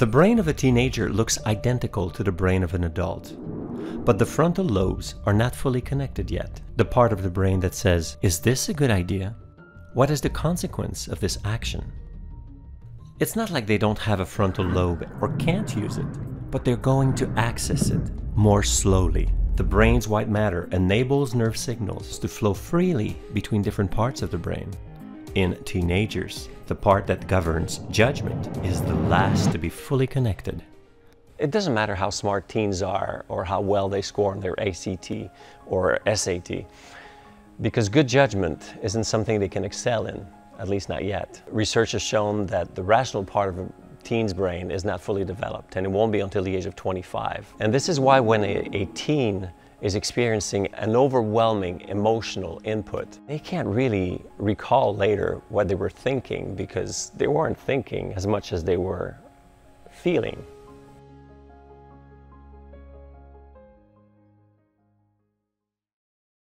The brain of a teenager looks identical to the brain of an adult. But the frontal lobes are not fully connected yet. The part of the brain that says, is this a good idea? What is the consequence of this action? It's not like they don't have a frontal lobe or can't use it, but they're going to access it more slowly. The brain's white matter enables nerve signals to flow freely between different parts of the brain. In teenagers, the part that governs judgment is the last to be fully connected. It doesn't matter how smart teens are or how well they score on their ACT or SAT, because good judgment isn't something they can excel in, at least not yet. Research has shown that the rational part of a teen's brain is not fully developed, and it won't be until the age of 25. And this is why when a, a teen is experiencing an overwhelming emotional input. They can't really recall later what they were thinking because they weren't thinking as much as they were feeling.